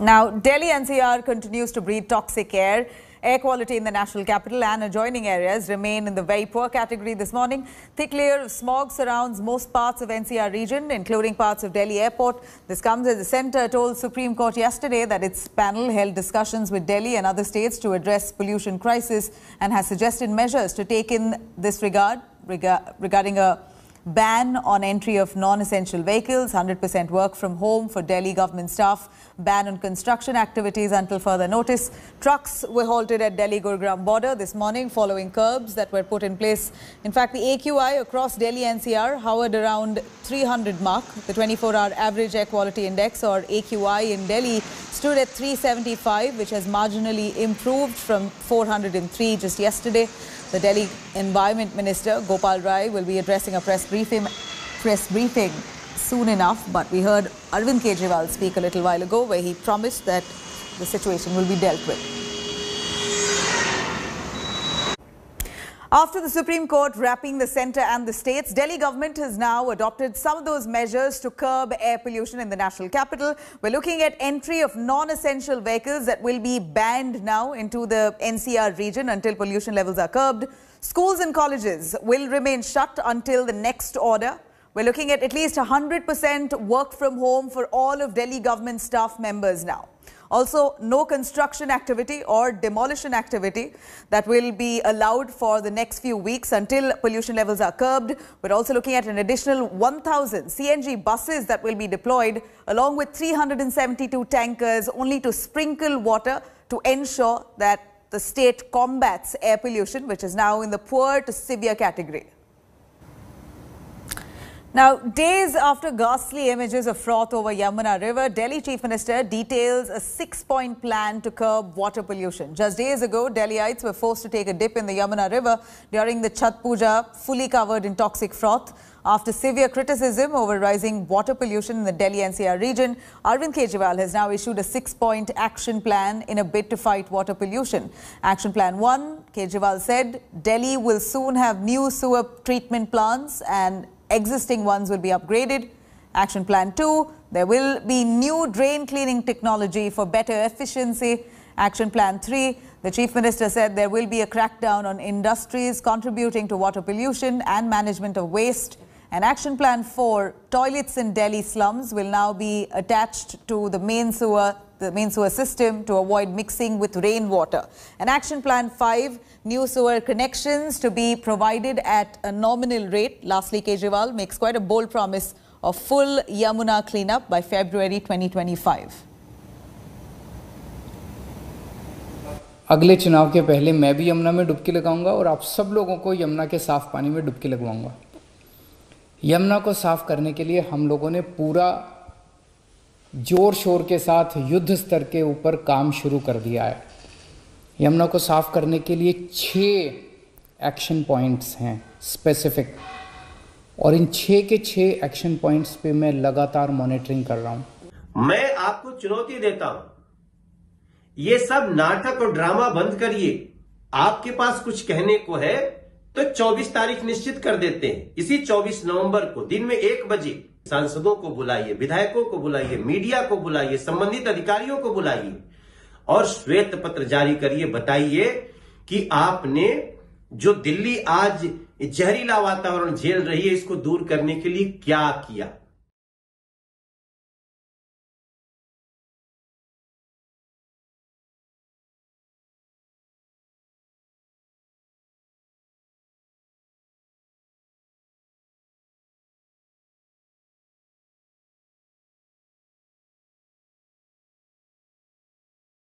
Now, Delhi NCR continues to breathe toxic air. Air quality in the national capital and adjoining areas remain in the very poor category this morning. Thick layer of smog surrounds most parts of NCR region, including parts of Delhi airport. This comes as the centre told Supreme Court yesterday that its panel held discussions with Delhi and other states to address pollution crisis and has suggested measures to take in this regard regarding a ban on entry of non-essential vehicles, 100% work from home for Delhi government staff, ban on construction activities until further notice. Trucks were halted at Delhi-Gurugram border this morning following curbs that were put in place. In fact, the AQI across Delhi NCR hovered around 300 mark. The 24-hour average air quality index or AQI in Delhi stood at 375, which has marginally improved from 403 just yesterday. The Delhi Environment Minister Gopal Rai will be addressing a press briefing, press briefing soon enough. But we heard Arvind Kejriwal speak a little while ago where he promised that the situation will be dealt with. After the Supreme Court rapping the centre and the states, Delhi government has now adopted some of those measures to curb air pollution in the national capital. We're looking at entry of non-essential vehicles that will be banned now into the NCR region until pollution levels are curbed. Schools and colleges will remain shut until the next order. We're looking at at least 100% work from home for all of Delhi government staff members now. Also, no construction activity or demolition activity that will be allowed for the next few weeks until pollution levels are curbed. We're also looking at an additional 1,000 CNG buses that will be deployed along with 372 tankers only to sprinkle water to ensure that the state combats air pollution, which is now in the poor to severe category. Now, days after ghastly images of froth over Yamuna River, Delhi Chief Minister details a six-point plan to curb water pollution. Just days ago, Delhiites were forced to take a dip in the Yamuna River during the Chhath Puja, fully covered in toxic froth. After severe criticism over rising water pollution in the Delhi NCR region, Arvind Kejriwal has now issued a six-point action plan in a bid to fight water pollution. Action Plan 1, Kejriwal said, Delhi will soon have new sewer treatment plants and Existing ones will be upgraded. Action Plan 2, there will be new drain cleaning technology for better efficiency. Action Plan 3, the Chief Minister said there will be a crackdown on industries contributing to water pollution and management of waste. And Action Plan 4, toilets in Delhi slums will now be attached to the main sewer the main sewer system to avoid mixing with rainwater. And Action Plan 5, new sewer connections to be provided at a nominal rate. Lastly, Kejriwal makes quite a bold promise of full Yamuna cleanup by February 2025. अगले चुनाव के पहले मैं भी यमुना में डुबकी लगाऊंगा और आप सब लोगों को यमुना के साफ पानी में डुबकी लगवाऊंगा यमुना को साफ़ करने के लिए हम लोगों ने पूरा ज़ोर शोर के साथ युद्ध स्तर के ऊपर काम शुरू कर दिया है। यमुना को साफ़ करने के लिए छः एक्शन पॉइंट्स हैं स्पेसिफिक और इन छः के छः एक्शन पॉइंट्स पे मैं लगातार मॉनिटरिंग कर रहा हूँ। मैं आपको चुनौती देता हूँ। ये सब नाटक और ड्रामा बंद करिए। आपके पास कुछ कहने को है? तो 24 तारीख निश्चित कर देते हैं। इसी 24 नवंबर को, दिन में एक बजे, सांसदों को बुलाइए, विधायकों को बुलाइए, मीडिया को बुलाइए, संबंधित अधिकारियों को बुलाइए और श्वेत पत्र जारी करिए, बताइए कि आपने जो दिल्ली आज जहरीला वातावरण झेल रही है, इसको दूर करने के लिए क्या किया?